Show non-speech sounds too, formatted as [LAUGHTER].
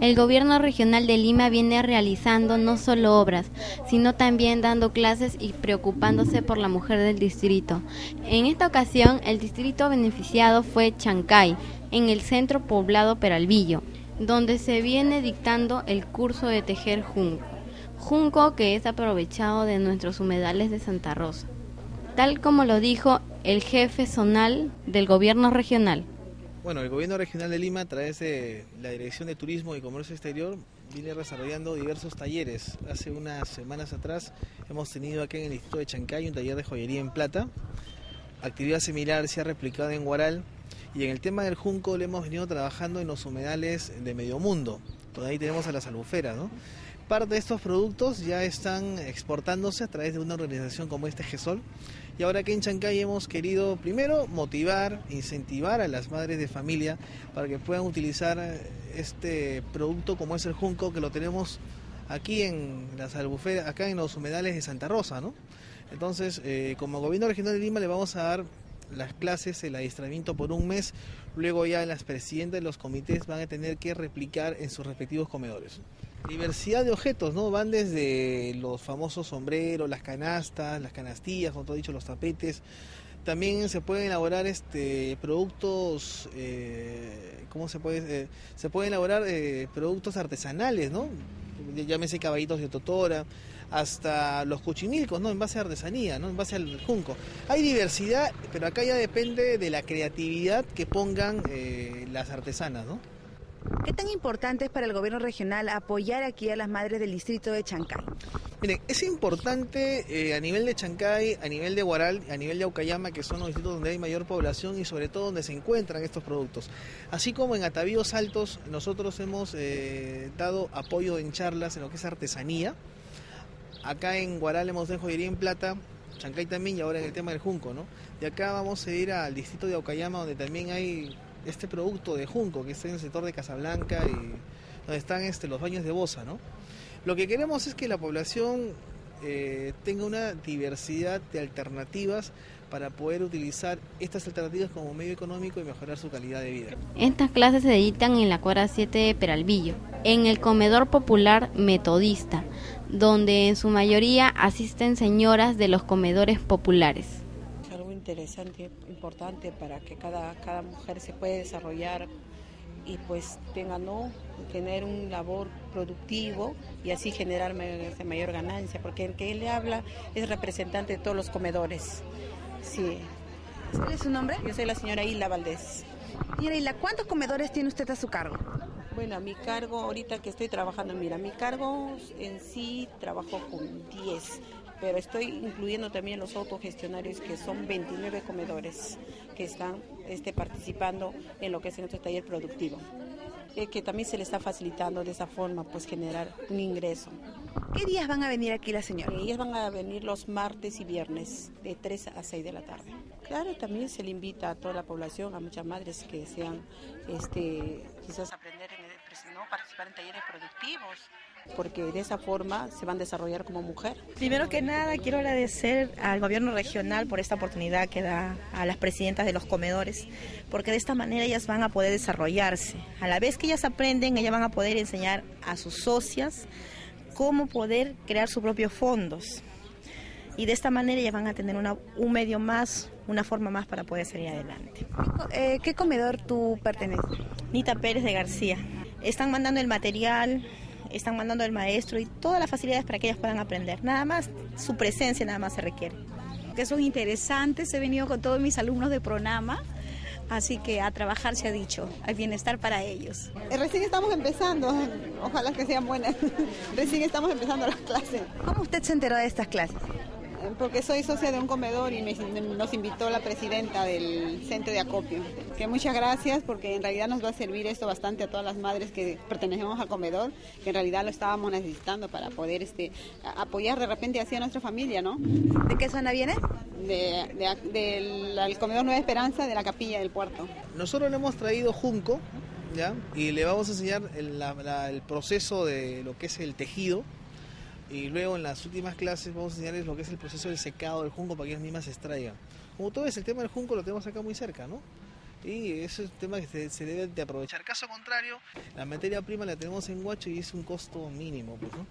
El gobierno regional de Lima viene realizando no solo obras, sino también dando clases y preocupándose por la mujer del distrito. En esta ocasión, el distrito beneficiado fue Chancay, en el centro poblado Peralvillo, donde se viene dictando el curso de tejer junco. Junco que es aprovechado de nuestros humedales de Santa Rosa. Tal como lo dijo el jefe zonal del gobierno regional. Bueno, el gobierno regional de Lima, a través de la Dirección de Turismo y Comercio Exterior, viene desarrollando diversos talleres. Hace unas semanas atrás hemos tenido aquí en el Instituto de Chancay un taller de joyería en plata. Actividad similar se ha replicado en Guaral. Y en el tema del junco le hemos venido trabajando en los humedales de medio mundo. Todavía tenemos a las albuferas, ¿no? Parte de estos productos ya están exportándose a través de una organización como este GESOL y ahora que en Chancay hemos querido primero motivar, incentivar a las madres de familia para que puedan utilizar este producto como es el junco que lo tenemos aquí en las albuferas, acá en los humedales de Santa Rosa, ¿no? Entonces, eh, como gobierno regional de Lima le vamos a dar las clases, el adiestramiento por un mes, luego ya las presidentas de los comités van a tener que replicar en sus respectivos comedores. Diversidad de objetos, ¿no? Van desde los famosos sombreros, las canastas, las canastillas, como todo dicho, los tapetes. También se pueden elaborar este productos, eh, ¿cómo se puede? Eh, se pueden elaborar eh, productos artesanales, ¿no? Llámese caballitos de totora, hasta los cuchimilcos, ¿no? En base a artesanía, ¿no? En base al junco. Hay diversidad, pero acá ya depende de la creatividad que pongan las artesanas, ¿no? ¿Qué tan importante es para el gobierno regional apoyar aquí a las madres del distrito de Chancay? Miren, es importante eh, a nivel de Chancay, a nivel de Guaral, a nivel de Aucayama, que son los distritos donde hay mayor población y sobre todo donde se encuentran estos productos. Así como en Atavíos Altos, nosotros hemos eh, dado apoyo en charlas en lo que es artesanía. Acá en Guaral hemos dado joyería en plata, Chancay también y ahora en el tema del junco, ¿no? De acá vamos a ir al distrito de Aucayama, donde también hay este producto de Junco que está en el sector de Casablanca y donde están este, los baños de Bosa, ¿no? Lo que queremos es que la población eh, tenga una diversidad de alternativas para poder utilizar estas alternativas como medio económico y mejorar su calidad de vida. Estas clases se editan en la cuadra 7 de Peralvillo, en el comedor popular metodista, donde en su mayoría asisten señoras de los comedores populares interesante, importante para que cada, cada mujer se pueda desarrollar y pues tenga no tener un labor productivo y así generar mayor, mayor ganancia, porque el que él le habla es representante de todos los comedores. Sí. ¿Cuál es su nombre? Yo soy la señora Isla Valdés. Señora Isla, ¿cuántos comedores tiene usted a su cargo? Bueno, a mi cargo, ahorita que estoy trabajando, mira, mi cargo en sí trabajo con 10 pero estoy incluyendo también los autogestionarios que son 29 comedores que están este, participando en lo que es nuestro taller productivo. Eh, que también se le está facilitando de esa forma pues generar un ingreso. ¿Qué días van a venir aquí las señoras? Ellas van a venir los martes y viernes de 3 a 6 de la tarde. Claro, también se le invita a toda la población, a muchas madres que sean este, quizás aprender en el, no participar en talleres productivos porque de esa forma se van a desarrollar como mujer. Primero que nada, quiero agradecer al gobierno regional por esta oportunidad que da a las presidentas de los comedores, porque de esta manera ellas van a poder desarrollarse. A la vez que ellas aprenden, ellas van a poder enseñar a sus socias cómo poder crear sus propios fondos. Y de esta manera ellas van a tener un medio más, una forma más para poder salir adelante. ¿Qué, eh, ¿Qué comedor tú perteneces? Nita Pérez de García. Están mandando el material, están mandando al maestro y todas las facilidades para que ellas puedan aprender. Nada más, su presencia nada más se requiere. Que son interesantes, he venido con todos mis alumnos de Pronama. Así que a trabajar se ha dicho, hay bienestar para ellos. Eh, recién estamos empezando, ojalá que sean buenas. [LAUGHS] Recién estamos empezando las clases. ¿Cómo usted se enteró de estas clases? Porque soy socia de un comedor y nos invitó la presidenta del centro de acopio. Que muchas gracias porque en realidad nos va a servir esto bastante a todas las madres que pertenecemos al comedor, que en realidad lo estábamos necesitando para poder este, apoyar de repente así a nuestra familia, ¿no? ¿De qué zona viene? del comedor Nueva Esperanza de la Capilla del Puerto. Nosotros le hemos traído junco, ¿ya? Y le vamos a enseñar el proceso de lo que es el tejido y luego en las últimas clases vamos a enseñarles lo que es el proceso del secado del junco para que ellas mismas se extraigan. Como todo es el tema del junco lo tenemos acá muy cerca, ¿no? Y eso es un tema que se, debe de aprovechar. Caso contrario, la materia prima la tenemos en Huacho y es un costo mínimo, pues, ¿no?